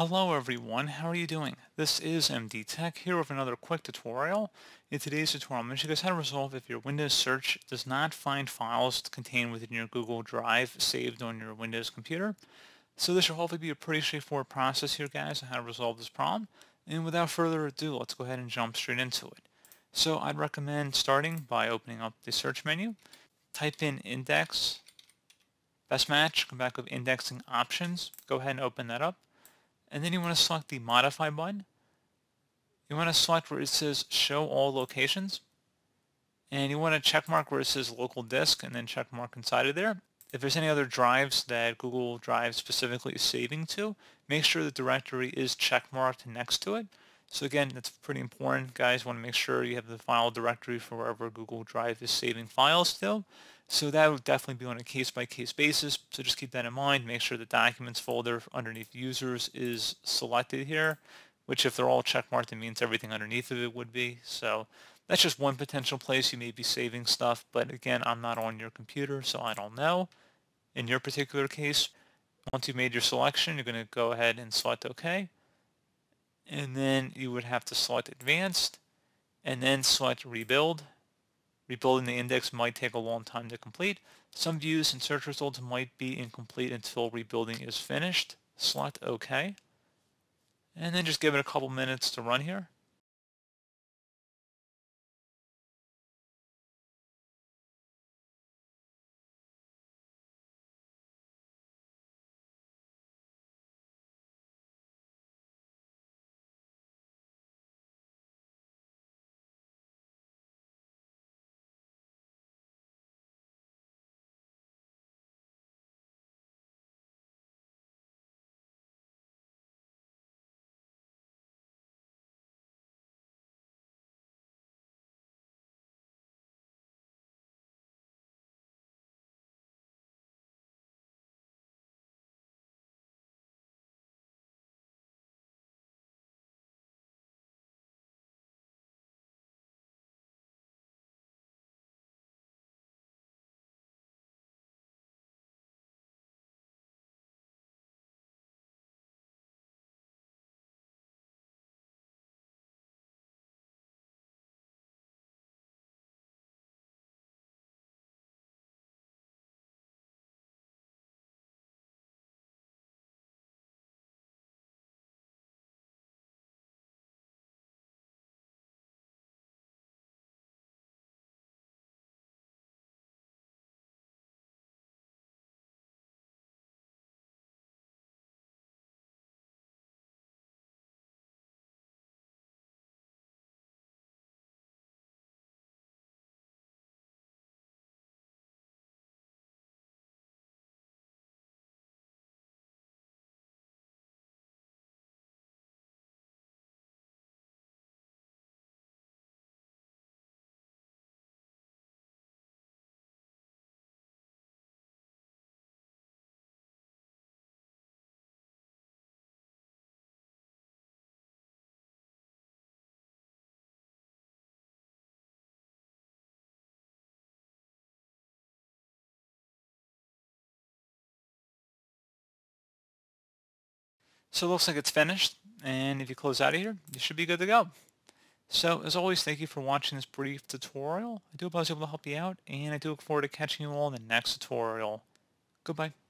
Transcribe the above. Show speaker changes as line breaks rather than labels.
Hello everyone, how are you doing? This is MD Tech here with another quick tutorial. In today's tutorial, I'm going to show you guys how to resolve if your Windows search does not find files contained within your Google Drive saved on your Windows computer. So this should hopefully be a pretty straightforward process here guys on how to resolve this problem. And without further ado, let's go ahead and jump straight into it. So I'd recommend starting by opening up the search menu, type in index, best match, come back with indexing options, go ahead and open that up and then you want to select the modify button. You want to select where it says show all locations and you want to check mark where it says local disk and then check mark inside of there. If there's any other drives that Google Drive specifically is saving to, make sure the directory is checkmarked next to it. So again, that's pretty important. Guys want to make sure you have the file directory for wherever Google Drive is saving files to. So that would definitely be on a case-by-case -case basis. So just keep that in mind. Make sure the documents folder underneath users is selected here, which if they're all checkmarked, it means everything underneath of it would be. So that's just one potential place you may be saving stuff. But again, I'm not on your computer, so I don't know. In your particular case, once you've made your selection, you're going to go ahead and select OK. And then you would have to select Advanced, and then select Rebuild Rebuilding the index might take a long time to complete. Some views and search results might be incomplete until rebuilding is finished. Select OK. And then just give it a couple minutes to run here. So it looks like it's finished, and if you close out of here, you should be good to go. So as always, thank you for watching this brief tutorial. I do hope I was able to help you out, and I do look forward to catching you all in the next tutorial. Goodbye.